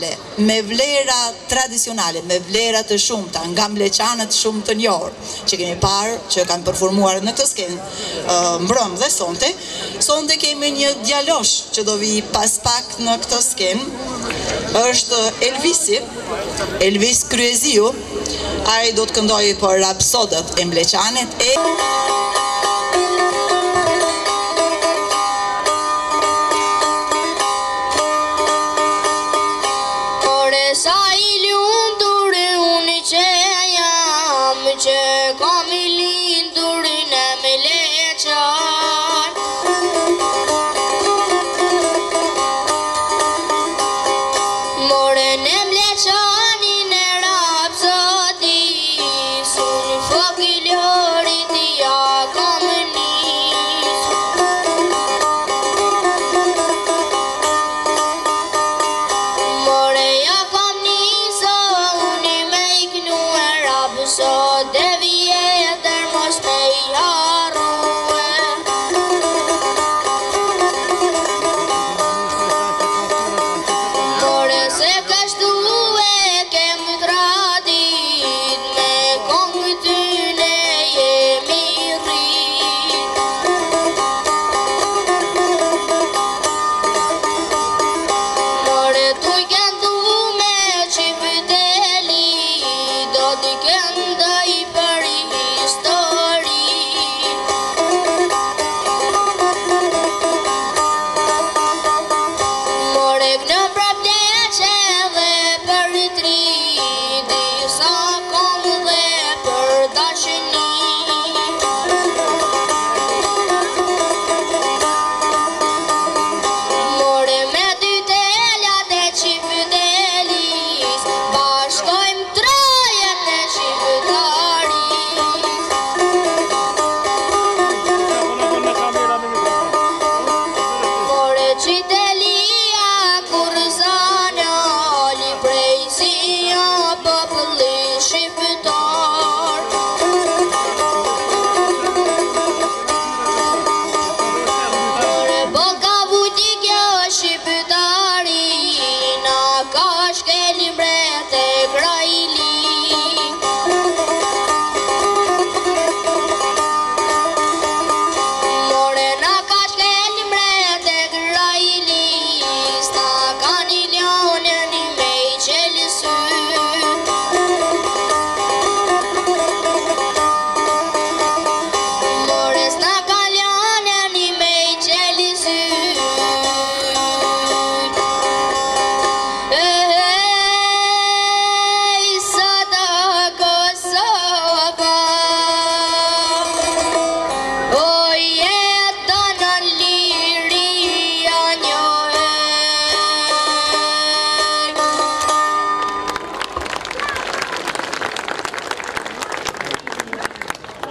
tradicionale, me vlera tradicionale, me vlera të shumëta, nga mbleçanët shumë të njohur, që kemi parë, që kanë performuar në këtë skenë, mbrëm dhe sonte, sonte kemi një djalosh që do vi pas pak në këtë skenë, është Elvisi, Elvis Kryeziu, a i do të këndojë për rapsodët e mbleçanët e...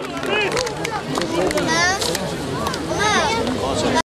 Thank you.